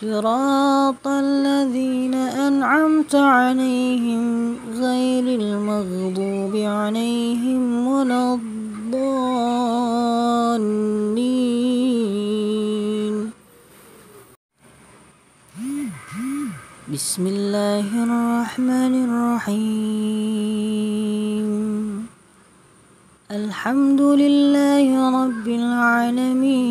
صراط الذين أنعمت عليهم غير المغضوب عليهم ولا الضالين. بسم الله الرحمن الرحيم. الحمد لله رب العالمين.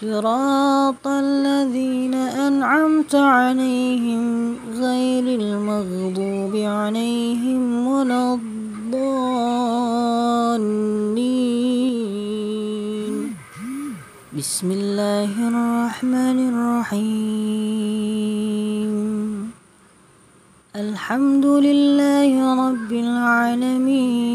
صراط الذين أنعمت عليهم غير المغضوب عليهم ولا الضالين. بسم الله الرحمن الرحيم. الحمد لله رب العالمين.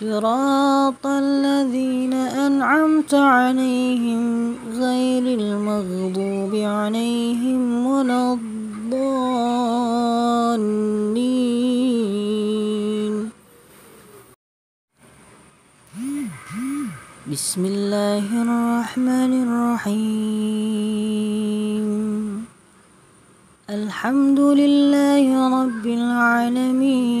صراط الذين أنعمت عليهم غير المغضوب عليهم ولا الضالين. بسم الله الرحمن الرحيم. الحمد لله رب العالمين.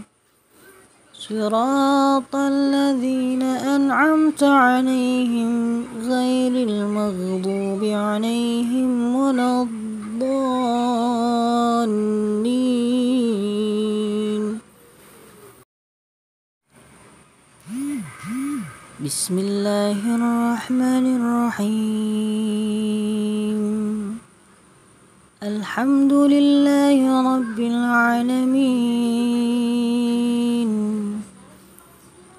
صراط الذين أنعمت عليهم غير المغضوب عليهم ولا الضالين. بسم الله الرحمن الرحيم. الحمد لله رب العالمين.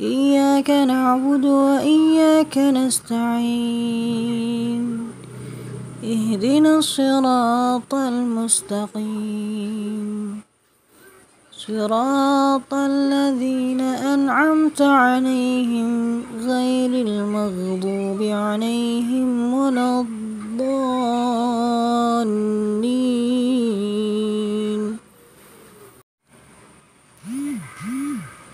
إياك نعبد وإياك نستعين. اهدنا الصراط المستقيم. صراط الذين أنعمت عليهم غير المغضوب عليهم ولا الضالين.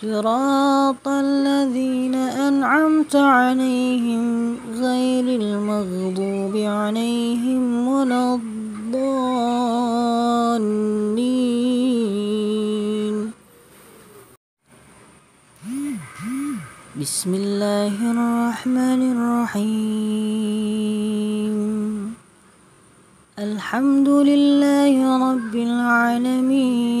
صراط الذين أنعمت عليهم غير المغضوب عليهم ولا الضالين. بسم الله الرحمن الرحيم. الحمد لله رب العالمين.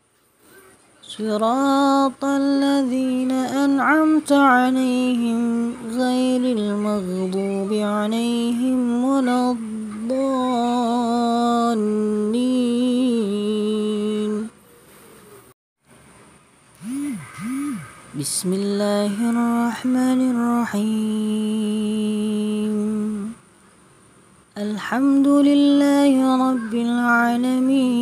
صراط الذين أنعمت عليهم غير المغضوب عليهم ولا الضالين. بسم الله الرحمن الرحيم. الحمد لله رب العالمين.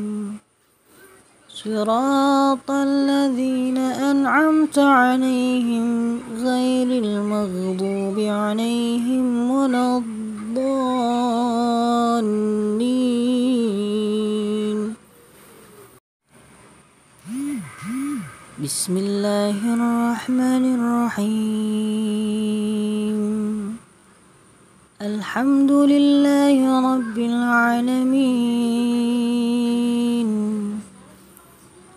صراط الذين أنعمت عليهم غير المغضوب عليهم ولا الضالين. بسم الله الرحمن الرحيم. الحمد لله رب العالمين.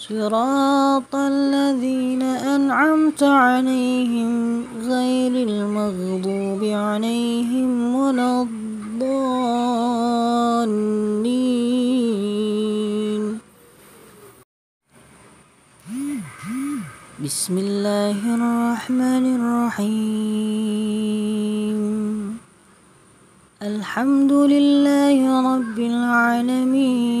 صراط الذين أنعمت عليهم غير المغضوب عليهم ولا الضالين. بسم الله الرحمن الرحيم. الحمد لله رب العالمين.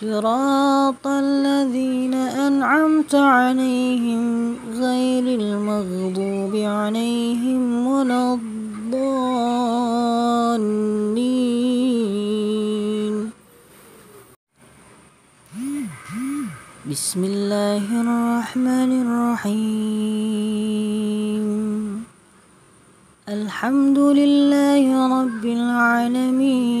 صراط الذين أنعمت عليهم غير المغضوب عليهم ولا الضالين. بسم الله الرحمن الرحيم. الحمد لله رب العالمين.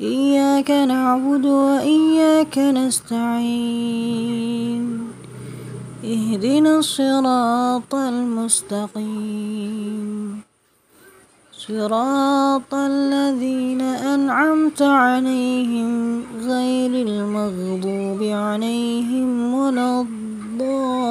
إياك نعبد وإياك نستعين. اهدنا الصراط المستقيم. صراط الذين أنعمت عليهم غير المغضوب عليهم ولا الضالين.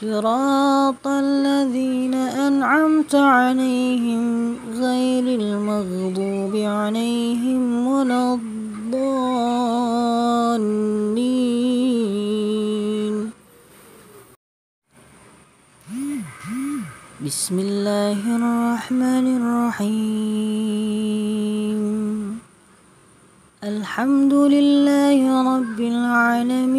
صراط الذين أنعمت عليهم غير المغضوب عليهم ولا الضالين. بسم الله الرحمن الرحيم. الحمد لله رب العالمين.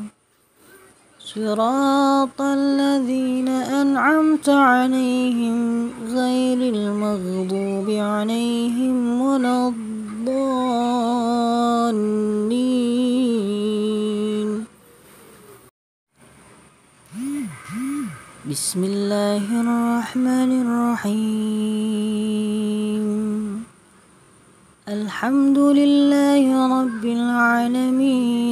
صراط الذين أنعمت عليهم غير المغضوب عليهم ولا الضالين. بسم الله الرحمن الرحيم. الحمد لله رب العالمين.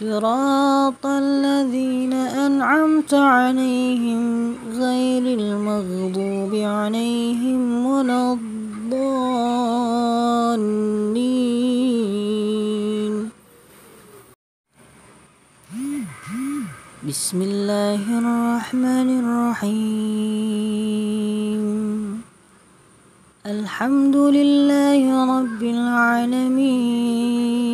صراط الذين أنعمت عليهم غير المغضوب عليهم ولا الضالين. بسم الله الرحمن الرحيم. الحمد لله رب العالمين.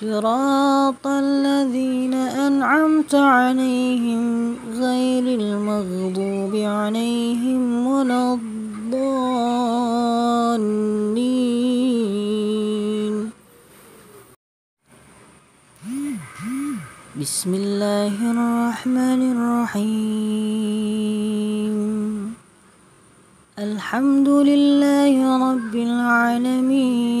صراط الذين أنعمت عليهم غير المغضوب عليهم ولا الضالين. بسم الله الرحمن الرحيم. الحمد لله رب العالمين.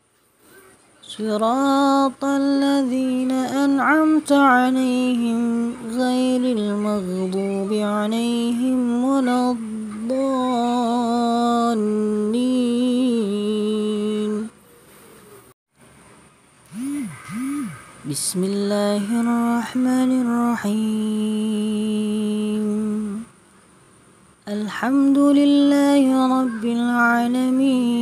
صراط الذين أنعمت عليهم غير المغضوب عليهم ولا الضالين. بسم الله الرحمن الرحيم. الحمد لله رب العالمين.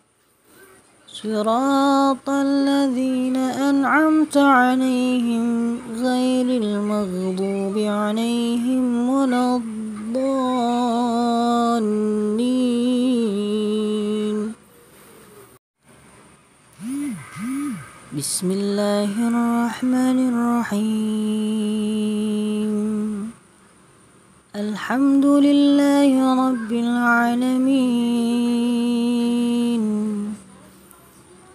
صراط الذين أنعمت عليهم غير المغضوب عليهم ولا الضالين. بسم الله الرحمن الرحيم. الحمد لله رب العالمين.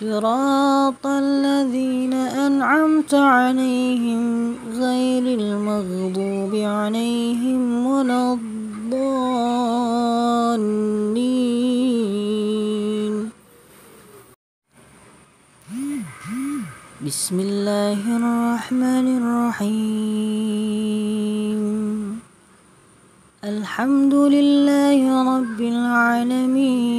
صراط الذين أنعمت عليهم غير المغضوب عليهم ولا الضالين. بسم الله الرحمن الرحيم. الحمد لله رب العالمين.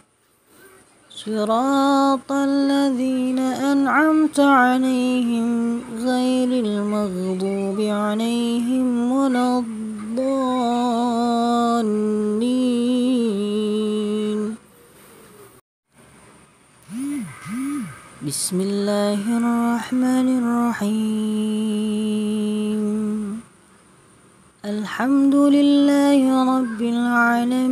صراط الذين أنعمت عليهم غير المغضوب عليهم ولا الضالين. بسم الله الرحمن الرحيم. الحمد لله رب العالمين.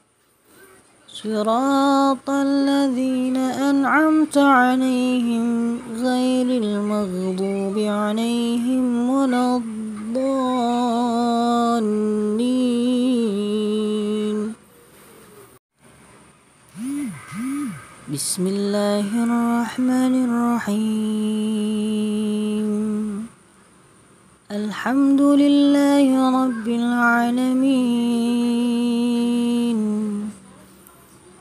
صراط الذين أنعمت عليهم غير المغضوب عليهم ولا الضالين. بسم الله الرحمن الرحيم. الحمد لله رب العالمين.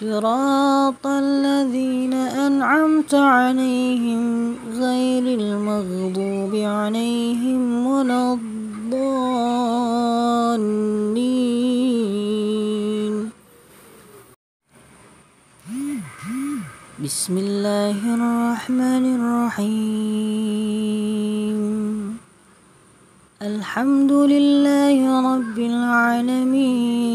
صراط الذين أنعمت عليهم غير المغضوب عليهم ولا الضالين. بسم الله الرحمن الرحيم. الحمد لله رب العالمين.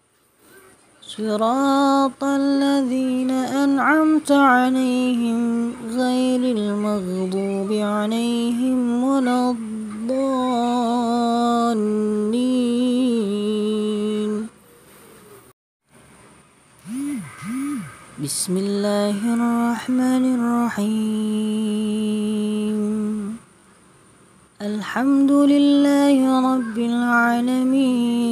صراط الذين أنعمت عليهم غير المغضوب عليهم ولا الضالين. بسم الله الرحمن الرحيم. الحمد لله رب العالمين.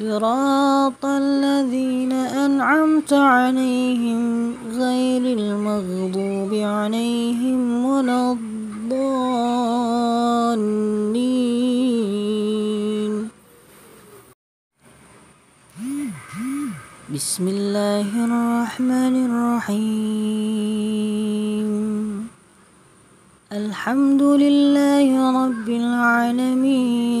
صراط الذين أنعمت عليهم غير المغضوب عليهم ولا الضالين. بسم الله الرحمن الرحيم. الحمد لله رب العالمين.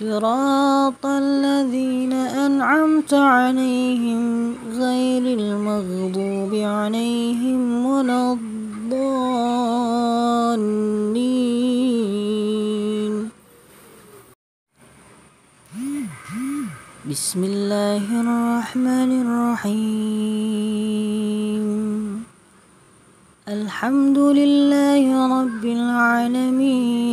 صراط الذين أنعمت عليهم غير المغضوب عليهم ولا الضالين. بسم الله الرحمن الرحيم. الحمد لله رب العالمين.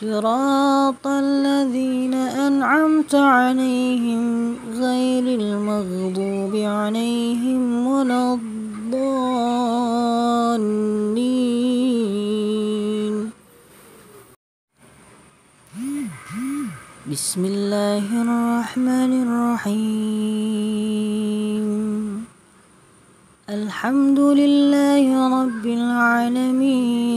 صراط الذين أنعمت عليهم غير المغضوب عليهم ولا الضالين. بسم الله الرحمن الرحيم. الحمد لله رب العالمين.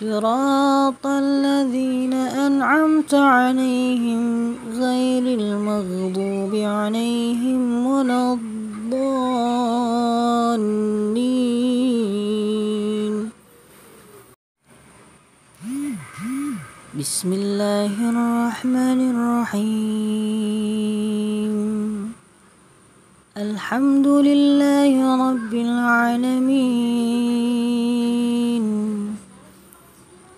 صراط الذين أنعمت عليهم غير المغضوب عليهم ولا الضالين. بسم الله الرحمن الرحيم. الحمد لله رب العالمين.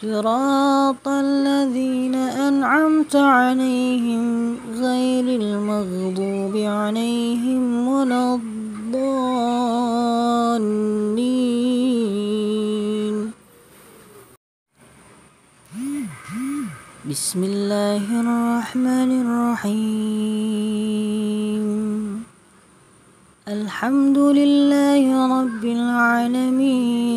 صراط الذين أنعمت عليهم غير المغضوب عليهم ولا الضالين. بسم الله الرحمن الرحيم. الحمد لله رب العالمين.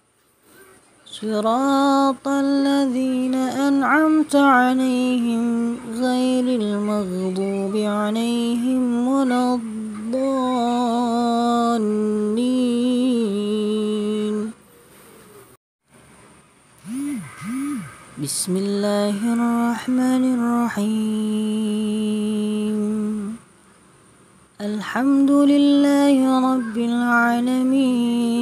صراط الذين أنعمت عليهم غير المغضوب عليهم ولا الضالين. بسم الله الرحمن الرحيم. الحمد لله رب العالمين.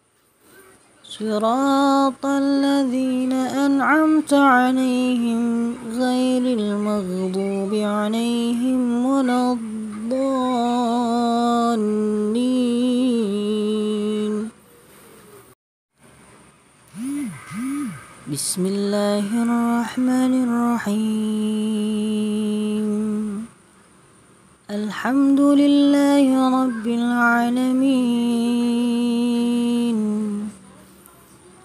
صراط الذين أنعمت عليهم غير المغضوب عليهم ولا الضالين. بسم الله الرحمن الرحيم. الحمد لله رب العالمين.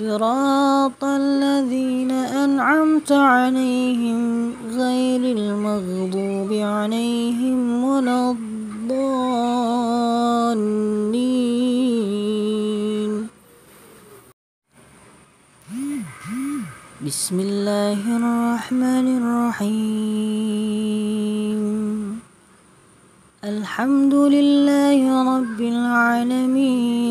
صراط الذين أنعمت عليهم غير المغضوب عليهم ولا الضالين. بسم الله الرحمن الرحيم. الحمد لله رب العالمين.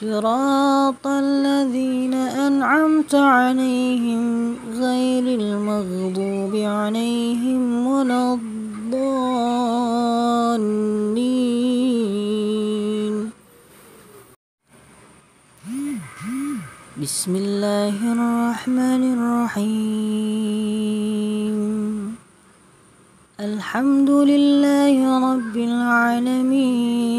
صراط الذين أنعمت عليهم غير المغضوب عليهم ولا الضالين. بسم الله الرحمن الرحيم. الحمد لله رب العالمين.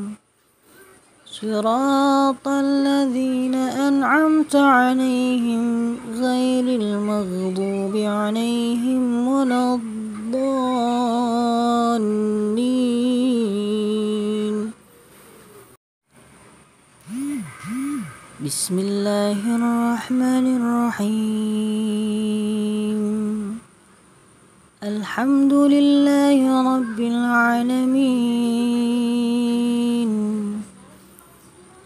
صراط الذين أنعمت عليهم غير المغضوب عليهم ولا الضالين. بسم الله الرحمن الرحيم. الحمد لله رب العالمين.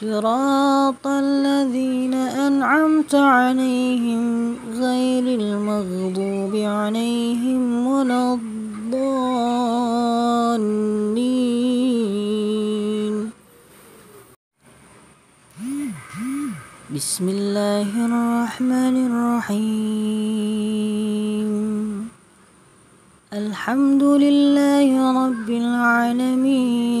صراط الذين أنعمت عليهم غير المغضوب عليهم ولا الضالين. بسم الله الرحمن الرحيم. الحمد لله رب العالمين.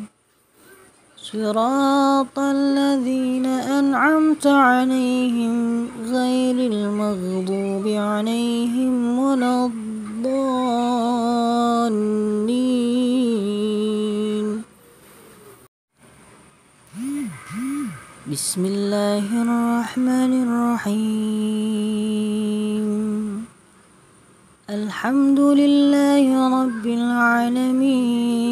صراط الذين أنعمت عليهم غير المغضوب عليهم ولا الضالين. بسم الله الرحمن الرحيم. الحمد لله رب العالمين.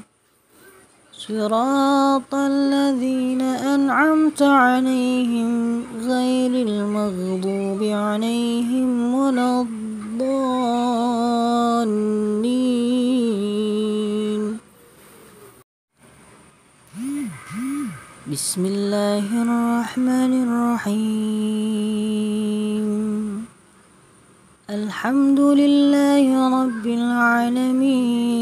صراط الذين أنعمت عليهم غير المغضوب عليهم ولا الضالين. بسم الله الرحمن الرحيم. الحمد لله رب العالمين.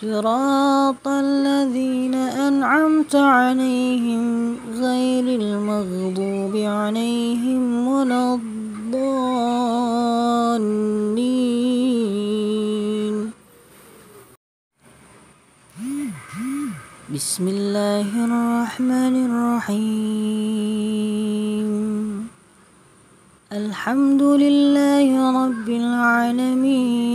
صراط الذين أنعمت عليهم غير المغضوب عليهم ولا الضالين. بسم الله الرحمن الرحيم. الحمد لله رب العالمين.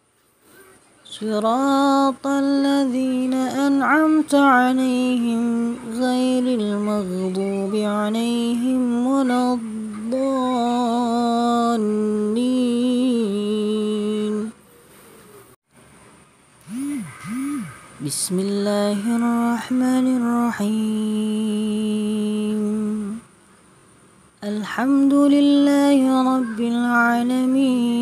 صراط الذين أنعمت عليهم غير المغضوب عليهم ولا الضالين. بسم الله الرحمن الرحيم. الحمد لله رب العالمين.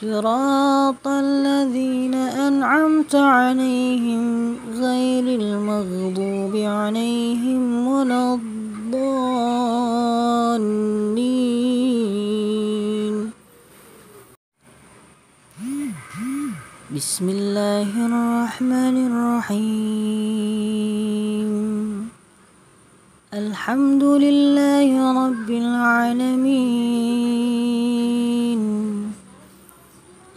صراط الذين أنعمت عليهم غير المغضوب عليهم ولا الضالين. بسم الله الرحمن الرحيم. الحمد لله رب العالمين.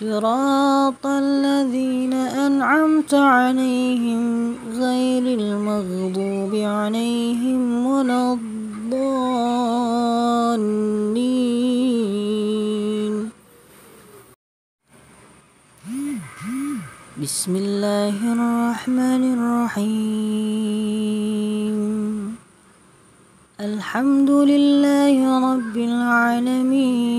صراط الذين أنعمت عليهم غير المغضوب عليهم ولا الضالين. بسم الله الرحمن الرحيم. الحمد لله رب العالمين.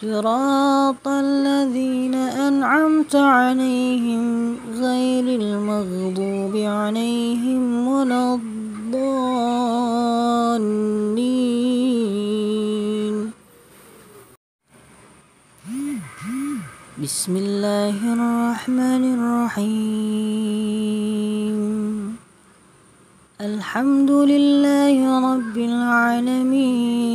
صراط الذين أنعمت عليهم غير المغضوب عليهم ولا الضالين. بسم الله الرحمن الرحيم. الحمد لله رب العالمين.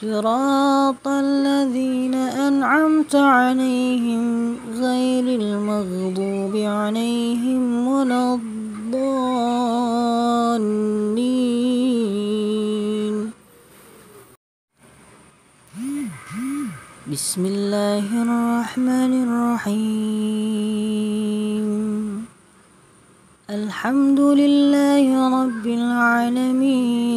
صراط الذين أنعمت عليهم غير المغضوب عليهم ولا الضالين. بسم الله الرحمن الرحيم. الحمد لله رب العالمين.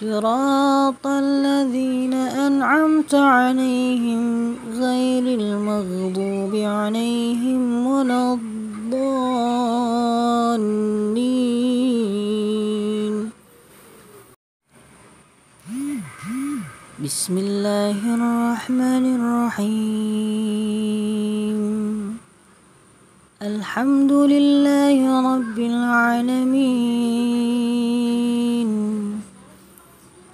صراط الذين أنعمت عليهم غير المغضوب عليهم ولا الضالين. بسم الله الرحمن الرحيم. الحمد لله رب العالمين.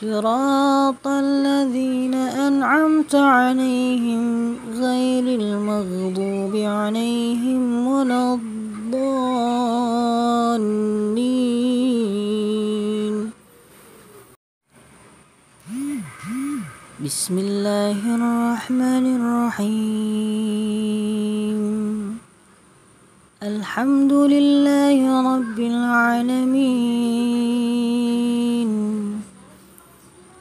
صراط الذين أنعمت عليهم غير المغضوب عليهم ولا الضالين. بسم الله الرحمن الرحيم. الحمد لله رب العالمين.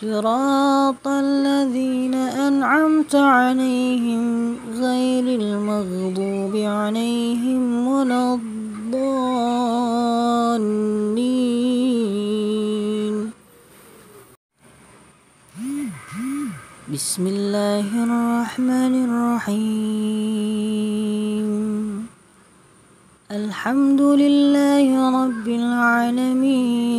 صراط الذين أنعمت عليهم غير المغضوب عليهم ولا الضالين. بسم الله الرحمن الرحيم. الحمد لله رب العالمين.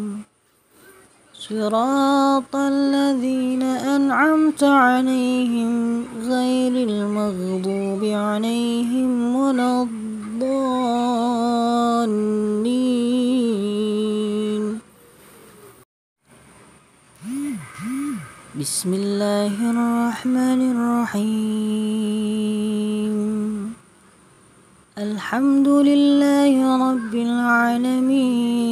صراط الذين أنعمت عليهم غير المغضوب عليهم ولا الضالين. بسم الله الرحمن الرحيم. الحمد لله رب العالمين.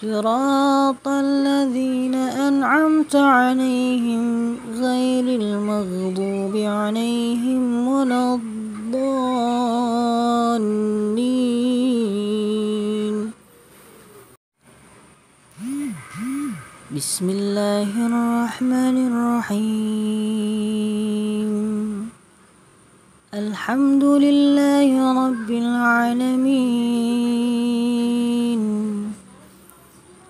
صراط الذين أنعمت عليهم غير المغضوب عليهم ولا الضالين. بسم الله الرحمن الرحيم. الحمد لله رب العالمين.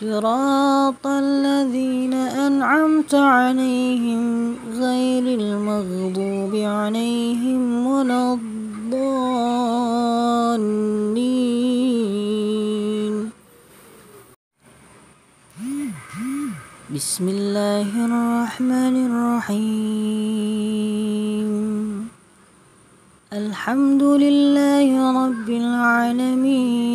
صراط الذين أنعمت عليهم غير المغضوب عليهم ولا الضالين. بسم الله الرحمن الرحيم. الحمد لله رب العالمين.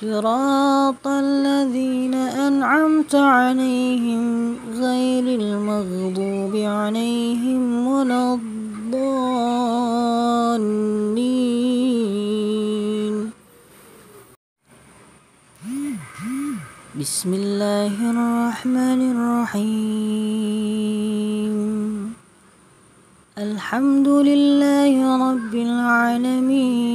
صراط الذين أنعمت عليهم غير المغضوب عليهم ولا الضالين. بسم الله الرحمن الرحيم. الحمد لله رب العالمين.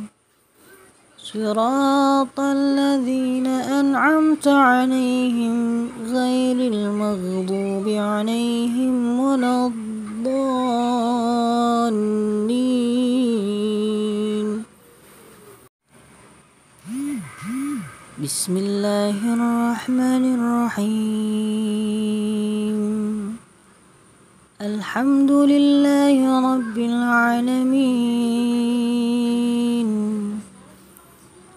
صراط الذين أنعمت عليهم غير المغضوب عليهم ولا الضالين. بسم الله الرحمن الرحيم. الحمد لله رب العالمين.